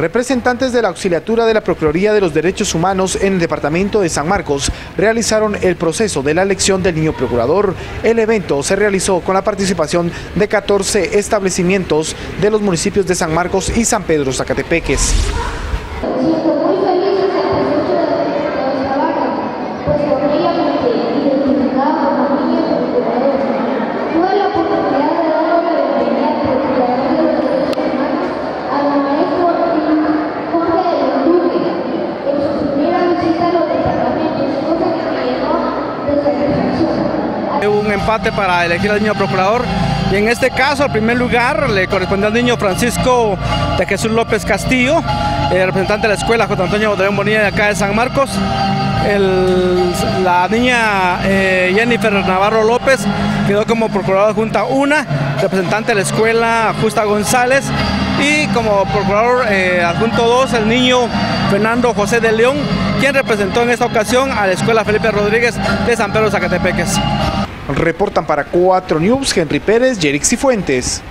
Representantes de la auxiliatura de la Procuraduría de los Derechos Humanos en el departamento de San Marcos realizaron el proceso de la elección del niño procurador. El evento se realizó con la participación de 14 establecimientos de los municipios de San Marcos y San Pedro Zacatepeques. Un empate para elegir al niño procurador y en este caso al primer lugar le correspondió al niño Francisco de Jesús López Castillo, representante de la escuela José Antonio León Bonilla de acá de San Marcos. la niña eh, Jennifer Navarro López quedó como procuradora junta una, representante de la escuela Justa González y como procurador eh, adjunto 2 el niño Fernando José de León, quien representó en esta ocasión a la escuela Felipe Rodríguez de San Pedro Zacatepeques. Reportan para Cuatro News Henry Pérez, Jerix y Fuentes.